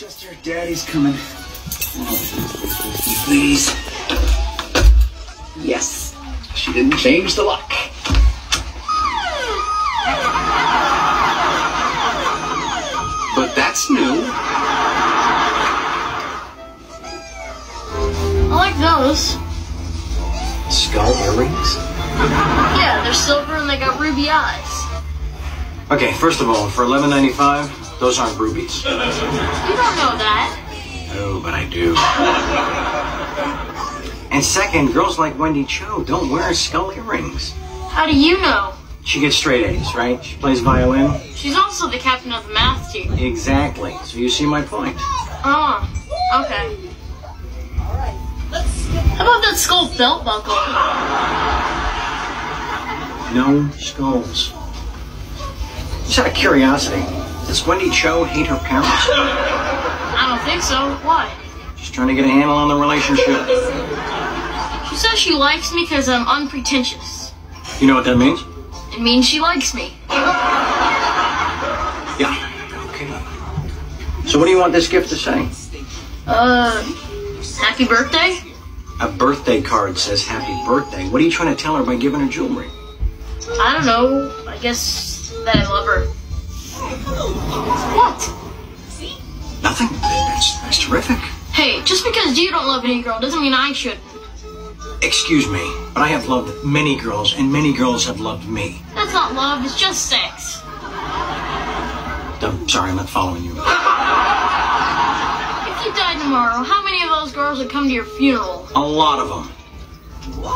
Just your daddy's coming. Please. Yes. She didn't change the lock. But that's new. I like those. Skull earrings? Yeah, they're silver and they got ruby eyes. Okay, first of all, for eleven ninety five, those aren't rubies. You don't know that. Oh, but I do. And second, girls like Wendy Cho don't wear skull earrings. How do you know? She gets straight A's, right? She plays violin. She's also the captain of the math team. Exactly. So you see my point. Oh, okay. All right. How about that skull belt buckle? No skulls. Just out of curiosity, does Wendy Cho hate her parents? I don't think so. Why? She's trying to get a handle on the relationship. She says she likes me because I'm unpretentious. You know what that means? It means she likes me. Yeah. Okay. So what do you want this gift to say? Uh, happy birthday? A birthday card says happy birthday. What are you trying to tell her by giving her jewelry? I don't know. I guess that I love her. What? See? Nothing. That's, that's terrific. Hey, just because you don't love any girl doesn't mean I should. Excuse me, but I have loved many girls, and many girls have loved me. That's not love, it's just sex. I'm sorry, I'm not following you. If you died tomorrow, how many of those girls would come to your funeral? A lot of them.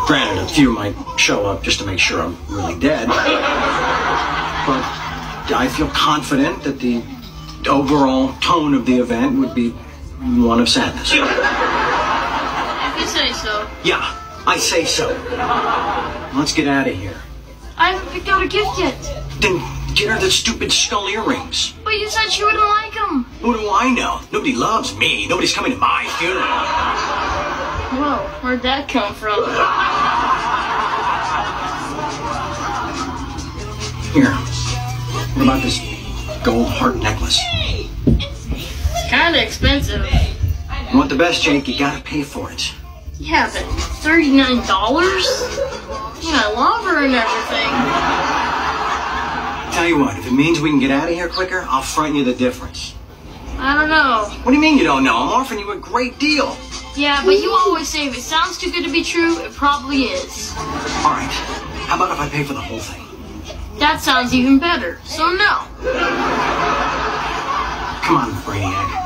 Granted, a few might show up just to make sure I'm really dead. But I feel confident that the overall tone of the event would be one of sadness. If you say so. Yeah, I say so. Let's get out of here. I haven't picked out a gift yet. Then get her the stupid skull earrings. But you said she wouldn't like them. Who do I know? Nobody loves me. Nobody's coming to my funeral. Whoa, where'd that come from? Here. About this gold heart necklace? It's kinda expensive. You want the best, Jake? You gotta pay for it. Yeah, but $39? Yeah, I love her and everything. Tell you what, if it means we can get out of here quicker, I'll front you the difference. I don't know. What do you mean you don't know? I'm offering you a great deal. Yeah, but you always say if it sounds too good to be true, it probably is. All right. How about if I pay for the whole thing? That sounds even better. So no. Come on, Brainiac.